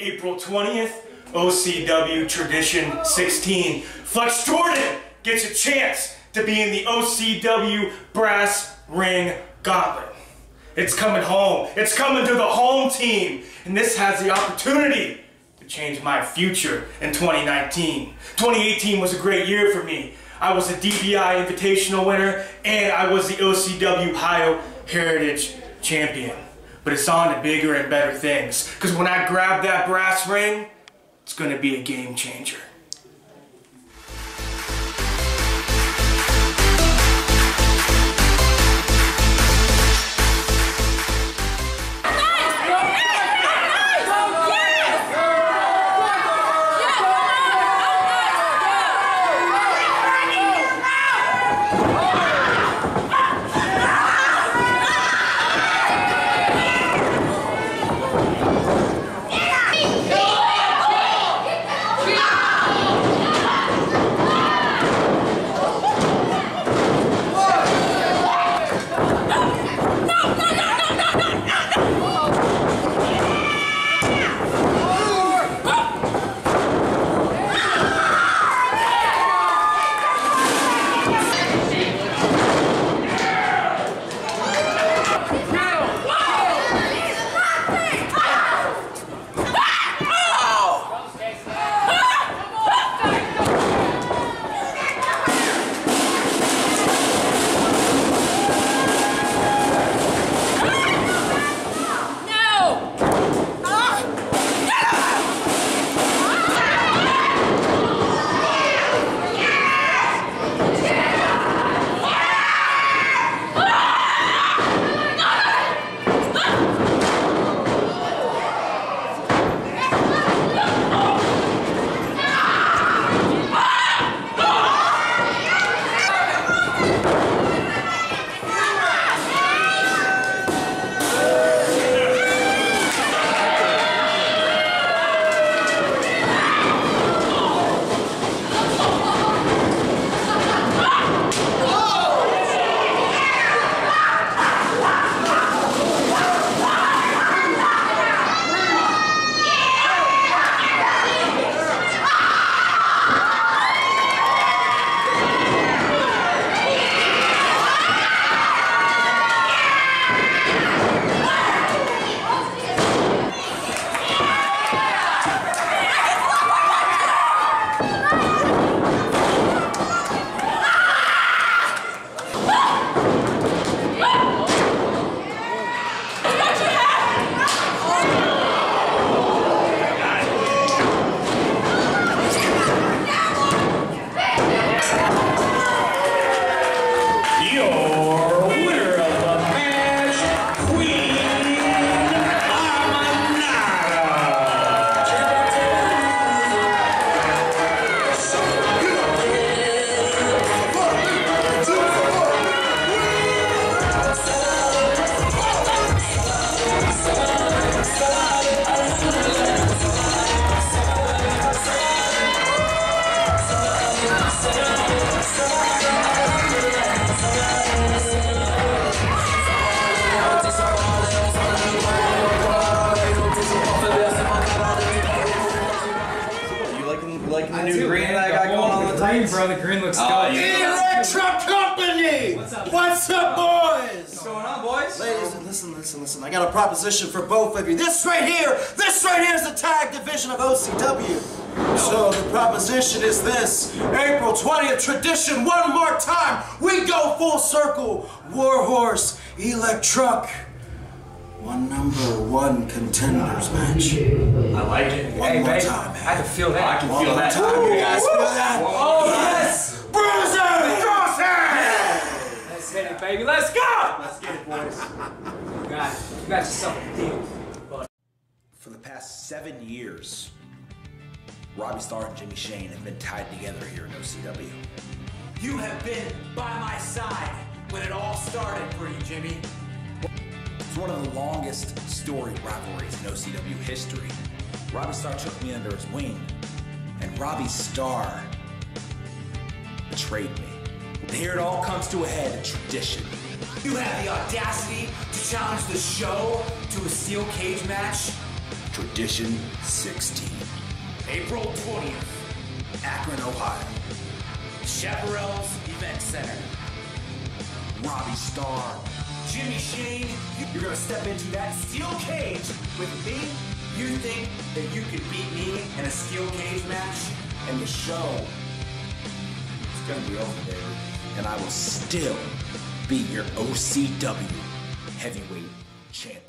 April 20th, OCW Tradition 16. Flex Jordan gets a chance to be in the OCW Brass Ring Gauntlet. It's coming home. It's coming to the home team. And this has the opportunity to change my future in 2019. 2018 was a great year for me. I was a DBI Invitational winner and I was the OCW Ohio Heritage Champion. But it's on to bigger and better things. Because when I grab that brass ring, it's going to be a game changer. Going green, tights? bro. The green looks Oh, good. yeah. Electruck Company! What's up? What's up, boys? What's going on, boys? Ladies, listen, listen, listen. I got a proposition for both of you. This right here, this right here is the tag division of OCW. So the proposition is this. April 20th, tradition one more time. We go full circle. Warhorse, Electruck. One number one contenders match. I like it. One Hey, more babe, time, I can feel that. I can One feel more that. time. You guys feel that? Oh, yes! Bruiser! Let's hit it, baby. Let's go! Let's get it, boys. You got, you got yourself a deal. For the past seven years, Robby Starr and Jimmy Shane have been tied together here in OCW. You have been by my side when it all started for you, Jimmy. It's one of the longest storied rivalries in OCW history. Robby Starr took me under his wing, and Robby Starr betrayed me. And here it all comes to a head, a tradition. You have the audacity to challenge the show to a steel cage match. Tradition 16. April 20th, Akron, Ohio. Chaparral's Event Center. Robby Starr. Jimmy Shane, you're gonna step into that steel cage with me? You think that you could beat me in a steel cage match? And the show is gonna be over, baby. And I will still be your OCW heavyweight champion.